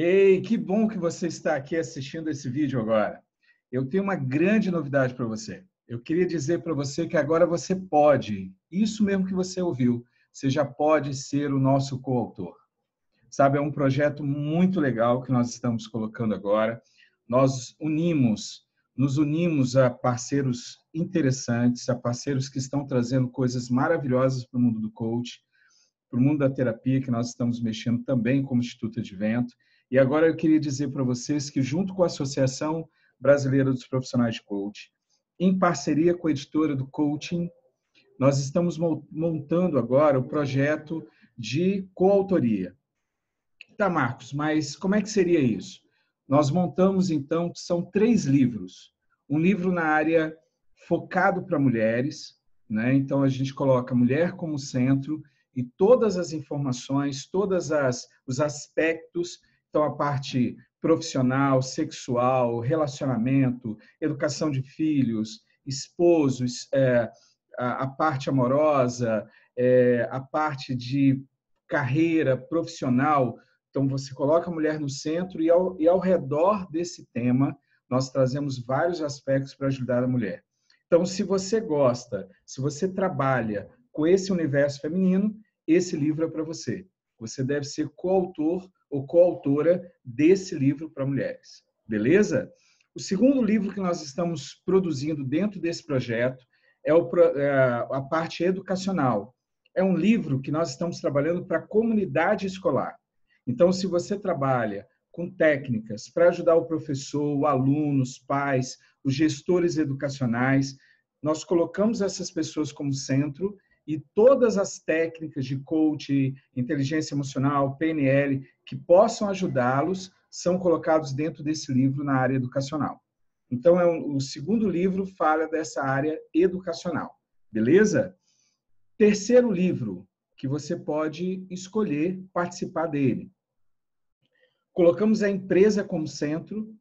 Ei, que bom que você está aqui assistindo esse vídeo agora. Eu tenho uma grande novidade para você. Eu queria dizer para você que agora você pode, isso mesmo que você ouviu, você já pode ser o nosso coautor. Sabe, é um projeto muito legal que nós estamos colocando agora. Nós unimos, nos unimos a parceiros interessantes, a parceiros que estão trazendo coisas maravilhosas para o mundo do coach, para o mundo da terapia, que nós estamos mexendo também como Instituto de Vento. E agora eu queria dizer para vocês que, junto com a Associação Brasileira dos Profissionais de Coaching, em parceria com a editora do Coaching, nós estamos montando agora o projeto de coautoria. Tá, Marcos, mas como é que seria isso? Nós montamos, então, são três livros. Um livro na área focado para mulheres, né? Então a gente coloca a mulher como centro e todas as informações, todos os aspectos então, a parte profissional, sexual, relacionamento, educação de filhos, esposos, é, a, a, parte amorosa, é, a parte de carreira profissional. Então, você coloca a mulher no centro e ao, e ao redor desse tema, nós trazemos vários aspectos para ajudar a mulher. Então, se você gosta, se você trabalha com esse universo feminino, esse livro é para você. Você deve ser coautor ou coautora desse livro para mulheres. Beleza? O segundo livro que nós estamos produzindo dentro desse projeto é, é a parte educacional. É um livro que nós estamos trabalhando para a comunidade escolar. Então, se você trabalha com técnicas para ajudar o professor, o aluno, os pais, os gestores educacionais, nós colocamos essas pessoas como centro e todas as técnicas de coaching, inteligência emocional, PNL, que possam ajudá-los, são colocados dentro desse livro na área educacional. Então, é um, o segundo livro fala dessa área educacional, beleza? Terceiro livro que você pode escolher participar dele. Colocamos a empresa como centro,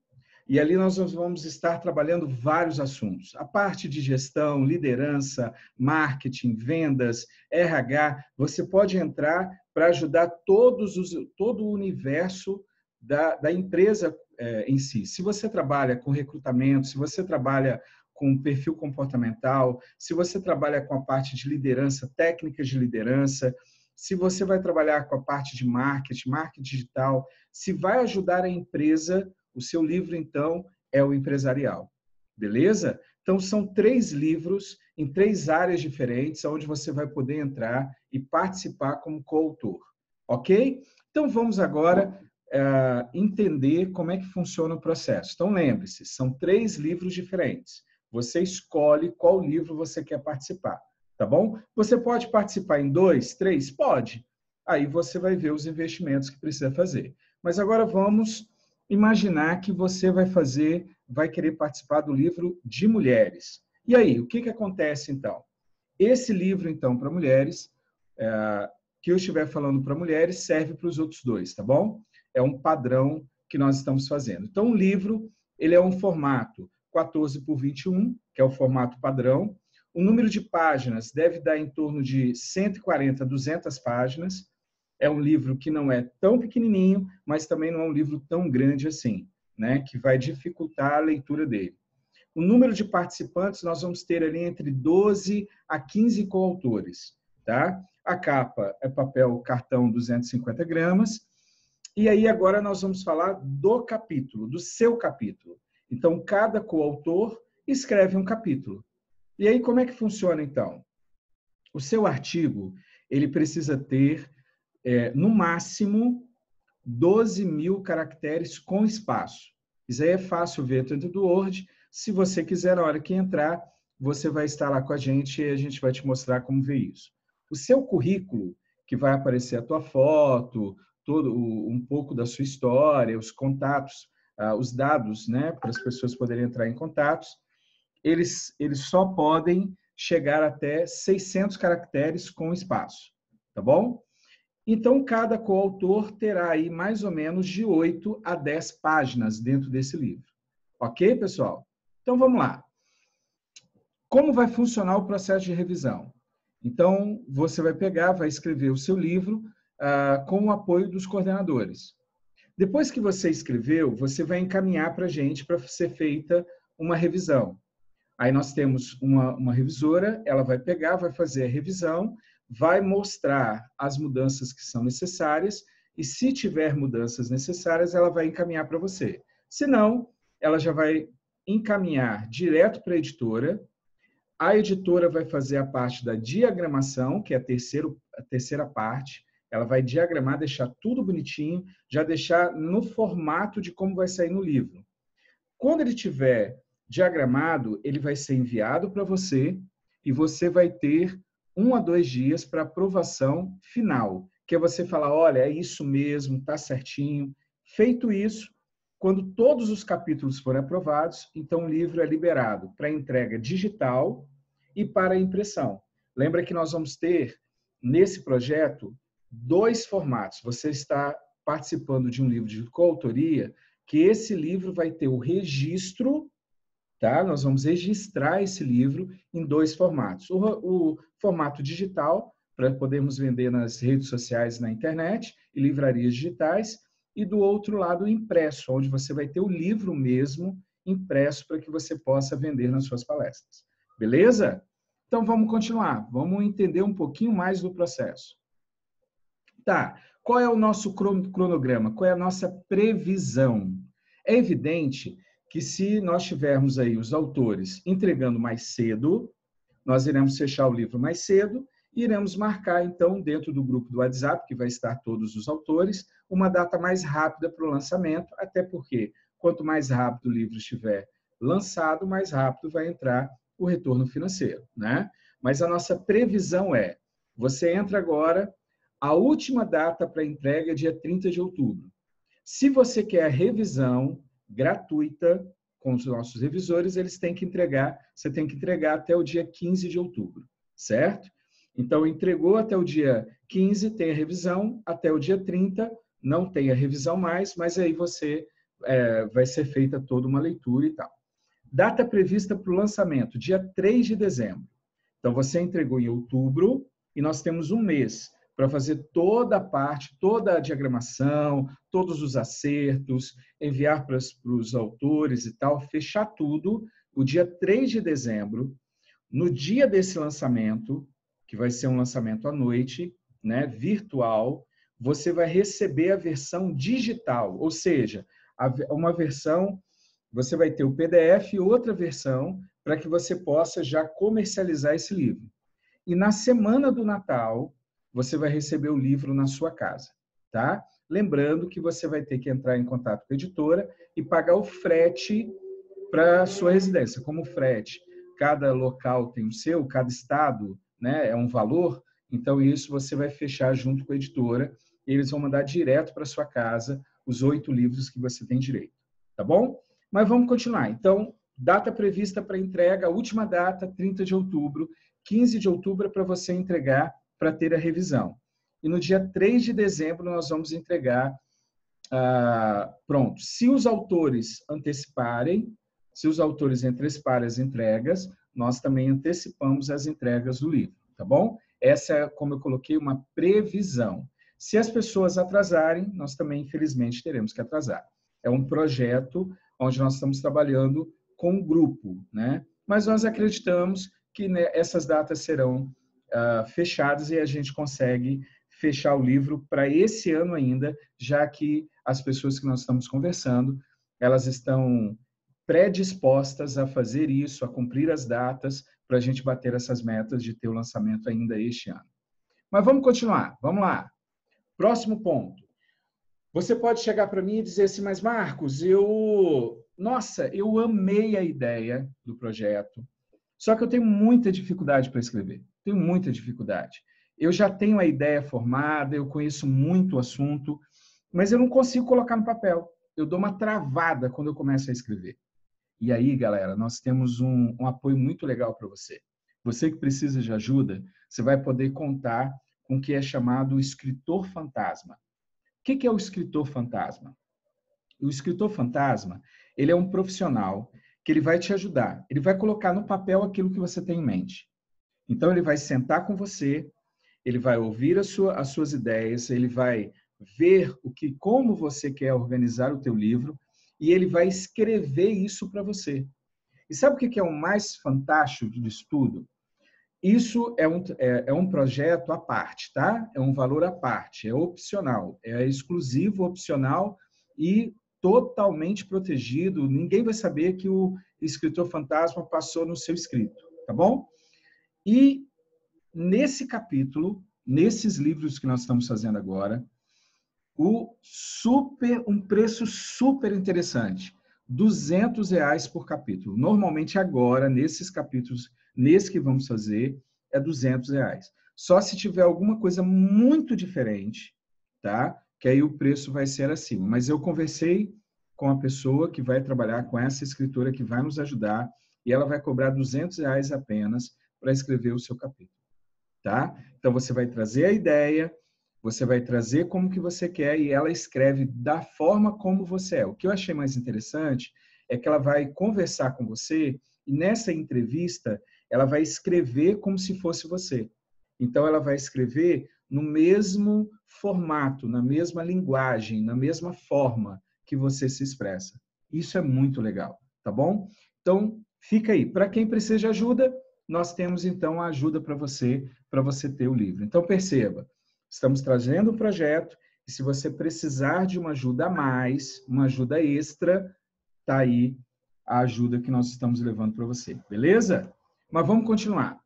e ali nós vamos estar trabalhando vários assuntos. A parte de gestão, liderança, marketing, vendas, RH, você pode entrar para ajudar todos os, todo o universo da, da empresa é, em si. Se você trabalha com recrutamento, se você trabalha com perfil comportamental, se você trabalha com a parte de liderança, técnicas de liderança, se você vai trabalhar com a parte de marketing, marketing digital, se vai ajudar a empresa o seu livro, então, é o empresarial. Beleza? Então, são três livros em três áreas diferentes, onde você vai poder entrar e participar como coautor. Ok? Então, vamos agora uh, entender como é que funciona o processo. Então, lembre-se, são três livros diferentes. Você escolhe qual livro você quer participar, tá bom? Você pode participar em dois, três? Pode. Aí você vai ver os investimentos que precisa fazer. Mas agora vamos imaginar que você vai fazer, vai querer participar do livro de mulheres. E aí, o que, que acontece então? Esse livro, então, para mulheres, é, que eu estiver falando para mulheres, serve para os outros dois, tá bom? É um padrão que nós estamos fazendo. Então, o livro, ele é um formato 14 por 21, que é o formato padrão. O número de páginas deve dar em torno de 140 a 200 páginas. É um livro que não é tão pequenininho, mas também não é um livro tão grande assim, né? Que vai dificultar a leitura dele. O número de participantes nós vamos ter ali entre 12 a 15 coautores, tá? A capa é papel cartão 250 gramas. E aí agora nós vamos falar do capítulo, do seu capítulo. Então cada coautor escreve um capítulo. E aí como é que funciona então? O seu artigo ele precisa ter é, no máximo 12 mil caracteres com espaço. Isso aí é fácil ver dentro do Word. Se você quiser, na hora que entrar, você vai estar lá com a gente e a gente vai te mostrar como ver isso. O seu currículo, que vai aparecer a tua foto, todo um pouco da sua história, os contatos, uh, os dados, né, para as pessoas poderem entrar em contatos, eles, eles só podem chegar até 600 caracteres com espaço, tá bom? Então, cada coautor terá aí mais ou menos de 8 a 10 páginas dentro desse livro. Ok, pessoal? Então, vamos lá. Como vai funcionar o processo de revisão? Então, você vai pegar, vai escrever o seu livro ah, com o apoio dos coordenadores. Depois que você escreveu, você vai encaminhar para a gente para ser feita uma revisão. Aí nós temos uma, uma revisora, ela vai pegar, vai fazer a revisão, vai mostrar as mudanças que são necessárias e se tiver mudanças necessárias, ela vai encaminhar para você. Se não, ela já vai encaminhar direto para a editora. A editora vai fazer a parte da diagramação, que é a, terceiro, a terceira parte. Ela vai diagramar, deixar tudo bonitinho, já deixar no formato de como vai sair no livro. Quando ele tiver diagramado, ele vai ser enviado para você e você vai ter um a dois dias para aprovação final, que é você falar, olha, é isso mesmo, tá certinho. Feito isso, quando todos os capítulos forem aprovados, então o livro é liberado para entrega digital e para impressão. Lembra que nós vamos ter nesse projeto dois formatos. Você está participando de um livro de coautoria, que esse livro vai ter o registro, tá? Nós vamos registrar esse livro em dois formatos. O, o formato digital, para podermos vender nas redes sociais, na internet e livrarias digitais, e do outro lado o impresso, onde você vai ter o livro mesmo impresso para que você possa vender nas suas palestras. Beleza? Então vamos continuar, vamos entender um pouquinho mais do processo. Tá, qual é o nosso cronograma? Qual é a nossa previsão? É evidente que se nós tivermos aí os autores entregando mais cedo, nós iremos fechar o livro mais cedo e iremos marcar, então, dentro do grupo do WhatsApp, que vai estar todos os autores, uma data mais rápida para o lançamento, até porque quanto mais rápido o livro estiver lançado, mais rápido vai entrar o retorno financeiro, né? Mas a nossa previsão é: você entra agora, a última data para entrega é dia 30 de outubro. Se você quer a revisão gratuita com os nossos revisores, eles têm que entregar, você tem que entregar até o dia 15 de outubro, certo? Então, entregou até o dia 15, tem a revisão, até o dia 30, não tem a revisão mais, mas aí você é, vai ser feita toda uma leitura e tal. Data prevista para o lançamento, dia 3 de dezembro. Então, você entregou em outubro e nós temos um mês para fazer toda a parte, toda a diagramação, todos os acertos, enviar para os autores e tal, fechar tudo. O dia 3 de dezembro, no dia desse lançamento, que vai ser um lançamento à noite, né, virtual, você vai receber a versão digital, ou seja, uma versão, você vai ter o PDF e outra versão para que você possa já comercializar esse livro. E na semana do Natal, você vai receber o livro na sua casa, tá? Lembrando que você vai ter que entrar em contato com a editora e pagar o frete para sua residência. Como frete, cada local tem o seu, cada estado né, é um valor, então isso você vai fechar junto com a editora e eles vão mandar direto para sua casa os oito livros que você tem direito, tá bom? Mas vamos continuar. Então, data prevista para entrega, última data, 30 de outubro, 15 de outubro é para você entregar para ter a revisão. E no dia 3 de dezembro nós vamos entregar, ah, pronto, se os autores anteciparem, se os autores anteciparem as entregas, nós também antecipamos as entregas do livro, tá bom? Essa é, como eu coloquei, uma previsão. Se as pessoas atrasarem, nós também, infelizmente, teremos que atrasar. É um projeto onde nós estamos trabalhando com um grupo, né? Mas nós acreditamos que né, essas datas serão uh, fechadas e a gente consegue fechar o livro para esse ano ainda, já que as pessoas que nós estamos conversando, elas estão predispostas a fazer isso, a cumprir as datas, para a gente bater essas metas de ter o lançamento ainda este ano. Mas vamos continuar, vamos lá. Próximo ponto. Você pode chegar para mim e dizer assim, mas Marcos, eu, nossa, eu amei a ideia do projeto, só que eu tenho muita dificuldade para escrever, tenho muita dificuldade. Eu já tenho a ideia formada, eu conheço muito o assunto, mas eu não consigo colocar no papel. Eu dou uma travada quando eu começo a escrever. E aí, galera, nós temos um, um apoio muito legal para você. Você que precisa de ajuda, você vai poder contar com o que é chamado escritor fantasma. O que é o escritor fantasma? O escritor fantasma, ele é um profissional que ele vai te ajudar. Ele vai colocar no papel aquilo que você tem em mente. Então, ele vai sentar com você, ele vai ouvir sua, as suas ideias, ele vai ver o que, como você quer organizar o teu livro e ele vai escrever isso para você. E sabe o que é o mais fantástico de estudo? Isso é um, é, é, um projeto à parte, tá? É um valor à parte, é opcional, é exclusivo, opcional e totalmente protegido. Ninguém vai saber que o escritor fantasma passou no seu escrito, tá bom? E nesse capítulo, nesses livros que nós estamos fazendo agora, o super um preço super interessante, 200 reais por capítulo. Normalmente agora nesses capítulos Nesse que vamos fazer é 200 reais. Só se tiver alguma coisa muito diferente, tá? Que aí o preço vai ser acima. Mas eu conversei com a pessoa que vai trabalhar com essa escritora que vai nos ajudar e ela vai cobrar 200 reais apenas para escrever o seu capítulo, tá? Então você vai trazer a ideia, você vai trazer como que você quer e ela escreve da forma como você é. O que eu achei mais interessante é que ela vai conversar com você e nessa entrevista ela vai escrever como se fosse você. Então, ela vai escrever no mesmo formato, na mesma linguagem, na mesma forma que você se expressa. Isso é muito legal, tá bom? Então, fica aí. Para quem precisa de ajuda, nós temos então a ajuda para você, para você ter o livro. Então, perceba, estamos trazendo um projeto e se você precisar de uma ajuda a mais, uma ajuda extra, tá aí a ajuda que nós estamos levando para você, beleza? Mas vamos continuar.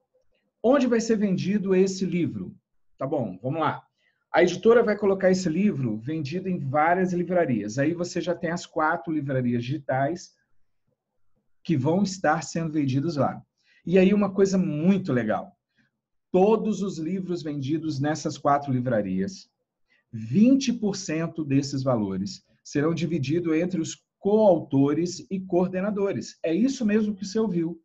Onde vai ser vendido esse livro? Tá bom, vamos lá. A editora vai colocar esse livro vendido em várias livrarias. Aí você já tem as quatro livrarias digitais que vão estar sendo vendidos lá. E aí uma coisa muito legal. Todos os livros vendidos nessas quatro livrarias, 20% desses valores serão divididos entre os coautores e coordenadores. É isso mesmo que você ouviu.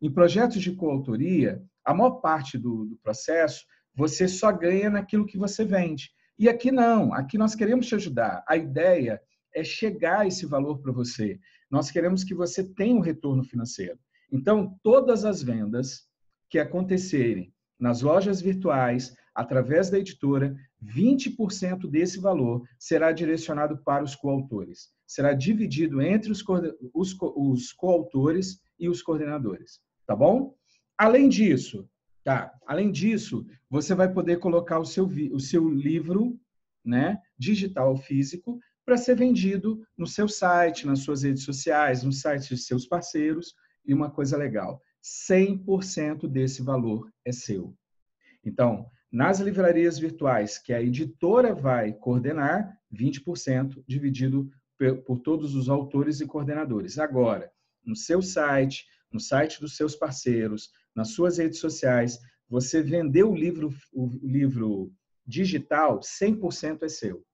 Em projetos de coautoria, a maior parte do, do processo você só ganha naquilo que você vende. E aqui não, aqui nós queremos te ajudar. A ideia é chegar esse valor para você. Nós queremos que você tenha um retorno financeiro. Então, todas as vendas que acontecerem nas lojas virtuais, através da editora, 20% desse valor será direcionado para os coautores. Será dividido entre os, coautores e os coordenadores tá bom? Além disso, tá? Além disso, você vai poder colocar o seu, o seu livro, né, digital físico, para ser vendido no seu site, nas suas redes sociais, no site de seus parceiros. E uma coisa legal, 100% desse valor é seu. Então, nas livrarias virtuais que a editora vai coordenar, 20% dividido por todos os autores e coordenadores. Agora, no seu site, no site dos seus parceiros, nas suas redes sociais, você vendeu o livro, o livro digital, 100% é seu.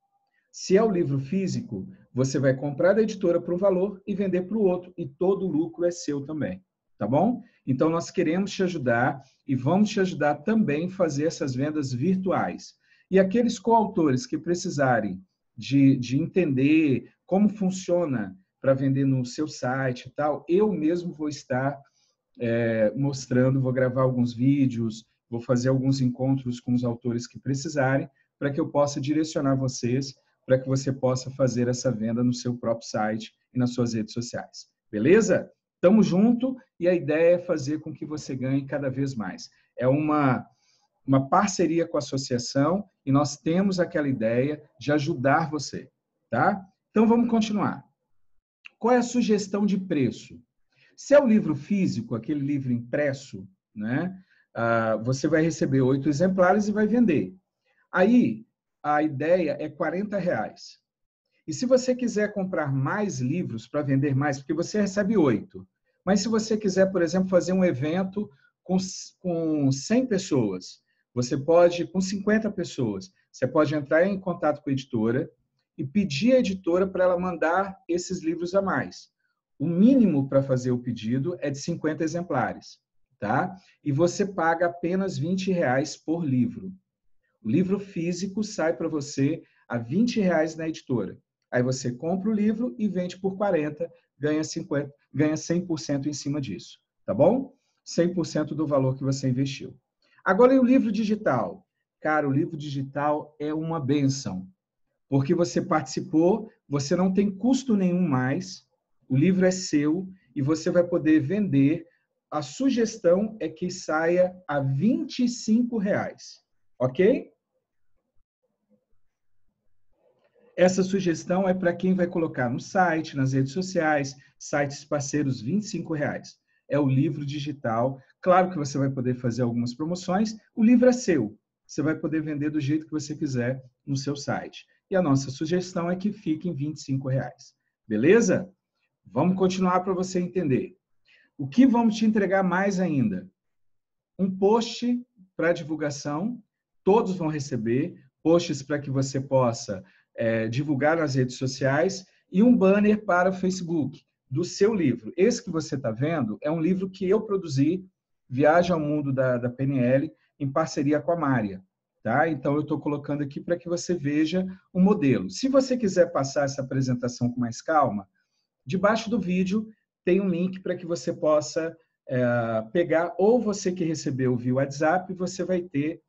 Se é o livro físico, você vai comprar da editora por um valor e vender para o outro, e todo o lucro é seu também. Tá bom? Então, nós queremos te ajudar e vamos te ajudar também a fazer essas vendas virtuais. E aqueles coautores que precisarem de, de entender como funciona para vender no seu site e tal, eu mesmo vou estar é, mostrando, vou gravar alguns vídeos, vou fazer alguns encontros com os autores que precisarem, para que eu possa direcionar vocês, para que você possa fazer essa venda no seu próprio site e nas suas redes sociais. Beleza? Tamo junto e a ideia é fazer com que você ganhe cada vez mais. É uma uma parceria com a associação e nós temos aquela ideia de ajudar você, tá? Então vamos continuar. Qual é a sugestão de preço? Se é o livro físico, aquele livro impresso, né, ah, você vai receber oito exemplares e vai vender. Aí, a ideia é 40 reais. E se você quiser comprar mais livros para vender mais, porque você recebe oito, mas se você quiser, por exemplo, fazer um evento com, com 100 pessoas, você pode, com 50 pessoas, você pode entrar em contato com a editora e pedir à editora para ela mandar esses livros a mais. O mínimo para fazer o pedido é de 50 exemplares, tá? E você paga apenas 20 reais por livro. O livro físico sai para você a 20 reais na editora. Aí você compra o livro e vende por 40, ganha 50, ganha 100% em cima disso, tá bom? 100% do valor que você investiu. Agora, e o livro digital? Cara, o livro digital é uma benção. porque você participou, você não tem custo nenhum mais, o livro é seu e você vai poder vender. A sugestão é que saia a 25 reais, ok? Essa sugestão é para quem vai colocar no site, nas redes sociais, sites parceiros, 25 reais. É o livro digital. Claro que você vai poder fazer algumas promoções. O livro é seu. Você vai poder vender do jeito que você quiser no seu site. E a nossa sugestão é que fique em 25 reais. Beleza? Vamos continuar para você entender. O que vamos te entregar mais ainda? Um post para divulgação. Todos vão receber posts para que você possa é, divulgar nas redes sociais e um banner para o Facebook do seu livro. Esse que você está vendo é um livro que eu produzi, Viagem ao Mundo da, da PNL, em parceria com a Mária. Tá? Então, eu estou colocando aqui para que você veja o modelo. Se você quiser passar essa apresentação com mais calma, debaixo do vídeo tem um link para que você possa é, pegar, ou você que recebeu via WhatsApp, você vai ter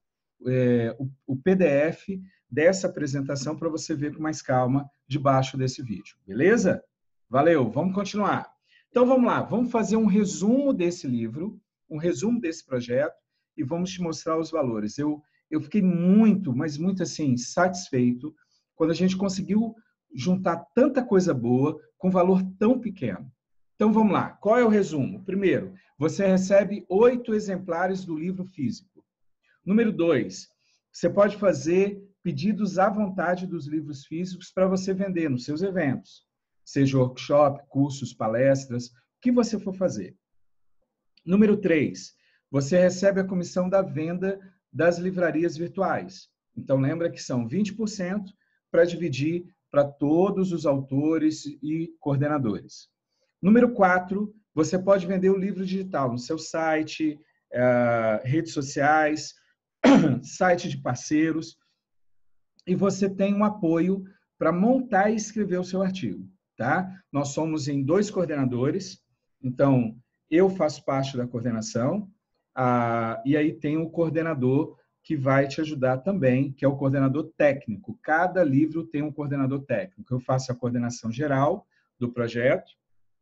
é, o, o PDF dessa apresentação para você ver com mais calma debaixo desse vídeo, beleza? Valeu, vamos continuar. Então vamos lá, vamos fazer um resumo desse livro, um resumo desse projeto e vamos te mostrar os valores. Eu, eu fiquei muito, mas muito assim, satisfeito quando a gente conseguiu juntar tanta coisa boa com valor tão pequeno. Então vamos lá, qual é o resumo? Primeiro, você recebe oito exemplares do livro físico. Número dois, você pode fazer pedidos à vontade dos livros físicos para você vender nos seus eventos, seja workshop, cursos, palestras, o que você for fazer. Número 3, você recebe a comissão da venda das livrarias virtuais. Então, lembra que são 20% para dividir para todos os autores e coordenadores. Número 4, você pode vender o livro digital no seu site, uh, redes sociais, site de parceiros e você tem um apoio para montar e escrever o seu artigo, tá? Nós somos em dois coordenadores, então eu faço parte da coordenação, e aí tem o coordenador que vai te ajudar também, que é o coordenador técnico. Cada livro tem um coordenador técnico. Eu faço a coordenação geral do projeto,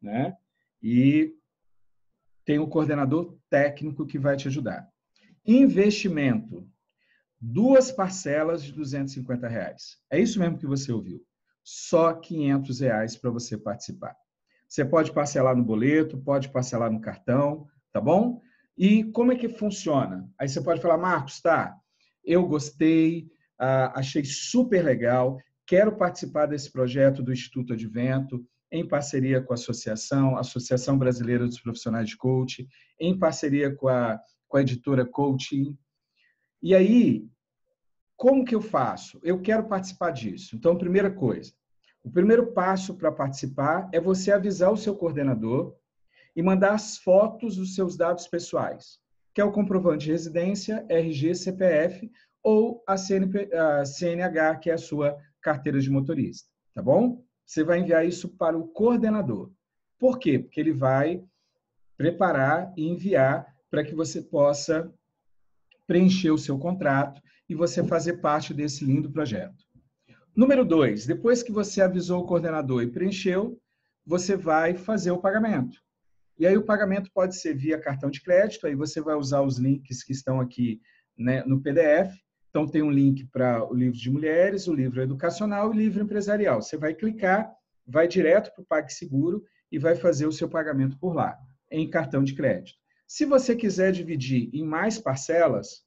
né? E tem o coordenador técnico que vai te ajudar. Investimento duas parcelas de 250 reais. É isso mesmo que você ouviu. Só 500 reais para você participar. Você pode parcelar no boleto, pode parcelar no cartão, tá bom? E como é que funciona? Aí você pode falar, Marcos, tá, eu gostei, achei super legal, quero participar desse projeto do Instituto Advento, em parceria com a associação, Associação Brasileira dos Profissionais de Coaching, em parceria com a, com a editora Coaching, e aí, como que eu faço? Eu quero participar disso. Então, primeira coisa, o primeiro passo para participar é você avisar o seu coordenador e mandar as fotos dos seus dados pessoais, que é o comprovante de residência, RG, CPF ou a, CNP, a CNH, que é a sua carteira de motorista, tá bom? Você vai enviar isso para o coordenador. Por quê? Porque ele vai preparar e enviar para que você possa preencher o seu contrato e você fazer parte desse lindo projeto. Número dois, depois que você avisou o coordenador e preencheu, você vai fazer o pagamento. E aí o pagamento pode ser via cartão de crédito, aí você vai usar os links que estão aqui né, no PDF. Então tem um link para o livro de mulheres, o livro educacional e o livro empresarial. Você vai clicar, vai direto para o PagSeguro e vai fazer o seu pagamento por lá, em cartão de crédito. Se você quiser dividir em mais parcelas,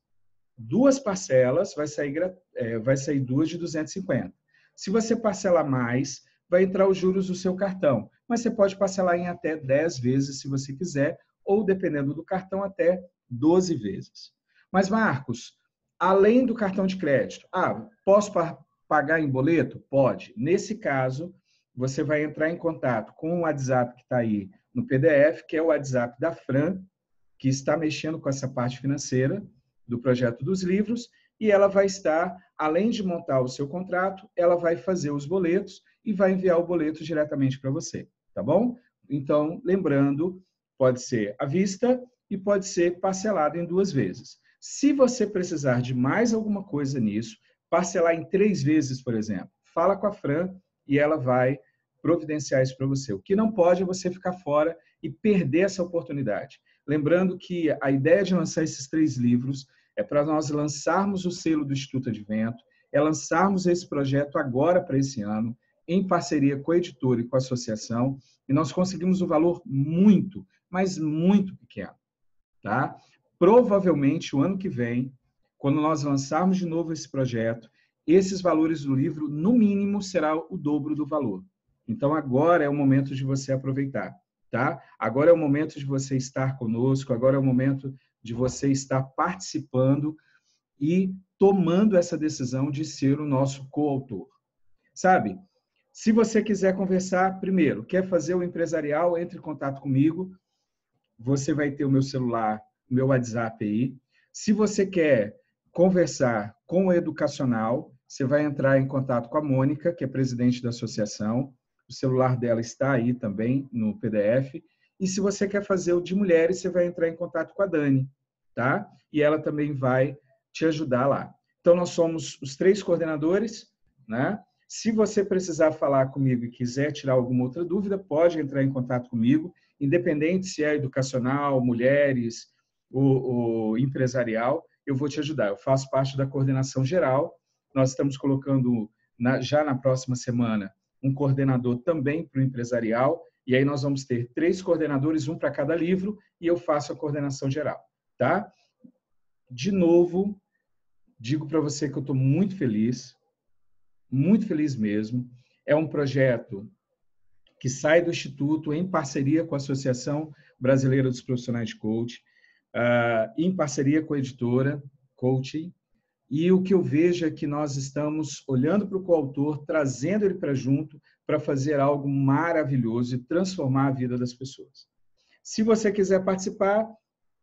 duas parcelas vai sair, é, vai sair duas de 250. Se você parcelar mais, vai entrar os juros do seu cartão. Mas você pode parcelar em até 10 vezes se você quiser, ou dependendo do cartão, até 12 vezes. Mas, Marcos, além do cartão de crédito, ah, posso pagar em boleto? Pode. Nesse caso, você vai entrar em contato com o WhatsApp que está aí no PDF, que é o WhatsApp da Fran, que está mexendo com essa parte financeira do projeto dos livros, e ela vai estar, além de montar o seu contrato, ela vai fazer os boletos e vai enviar o boleto diretamente para você, tá bom? Então, lembrando, pode ser à vista e pode ser parcelado em duas vezes. Se você precisar de mais alguma coisa nisso, parcelar em três vezes, por exemplo, fala com a Fran e ela vai providenciar isso para você. O que não pode é você ficar fora e perder essa oportunidade. Lembrando que a ideia de lançar esses três livros é para nós lançarmos o selo do Instituto Advento, é lançarmos esse projeto agora para esse ano, em parceria com a editora e com a associação, e nós conseguimos um valor muito, mas muito pequeno. Tá? Provavelmente, o ano que vem, quando nós lançarmos de novo esse projeto, esses valores do livro, no mínimo, será o dobro do valor. Então, agora é o momento de você aproveitar, tá? Agora é o momento de você estar conosco, agora é o momento de você estar participando e tomando essa decisão de ser o nosso coautor. Sabe? Se você quiser conversar, primeiro, quer fazer o empresarial, entre em contato comigo. Você vai ter o meu celular, meu WhatsApp aí. Se você quer conversar com o educacional, você vai entrar em contato com a Mônica, que é presidente da associação. O celular dela está aí também no PDF. E se você quer fazer o de mulheres, você vai entrar em contato com a Dani, tá? E ela também vai te ajudar lá. Então, nós somos os três coordenadores, né? Se você precisar falar comigo e quiser tirar alguma outra dúvida, pode entrar em contato comigo, independente se é educacional, mulheres ou, empresarial, eu vou te ajudar. Eu faço parte da coordenação geral. Nós estamos colocando na, já na próxima semana um coordenador também para o empresarial, e aí nós vamos ter três coordenadores, um para cada livro, e eu faço a coordenação geral, tá? De novo, digo para você que eu estou muito feliz, muito feliz mesmo. É um projeto que sai do Instituto em parceria com a Associação Brasileira dos Profissionais de Coach, uh, em parceria com a editora Coaching, e o que eu vejo é que nós estamos olhando para o coautor, trazendo ele para junto, para fazer algo maravilhoso e transformar a vida das pessoas. Se você quiser participar,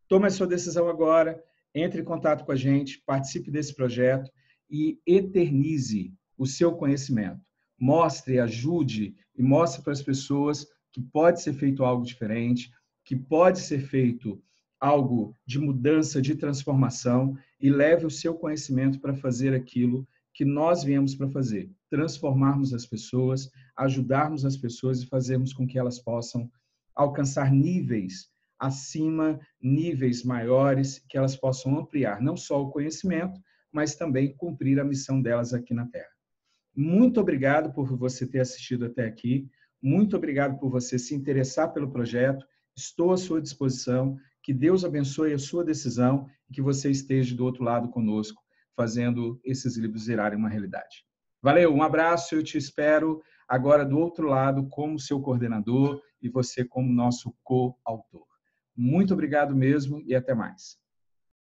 tome a sua decisão agora, entre em contato com a gente, participe desse projeto e eternize o seu conhecimento. Mostre, ajude e mostre para as pessoas que pode ser feito algo diferente, que pode ser feito algo de mudança, de transformação e leve o seu conhecimento para fazer aquilo que nós viemos para fazer, transformarmos as pessoas, ajudarmos as pessoas e fazermos com que elas possam alcançar níveis acima, níveis maiores, que elas possam ampliar não só o conhecimento, mas também cumprir a missão delas aqui na Terra. Muito obrigado por você ter assistido até aqui. Muito obrigado por você se interessar pelo projeto. Estou à sua disposição. Que Deus abençoe a sua decisão e que você esteja do outro lado conosco, fazendo esses livros virarem uma realidade. Valeu, um abraço, eu te espero agora do outro lado como seu coordenador e você como nosso coautor. Muito obrigado mesmo e até mais.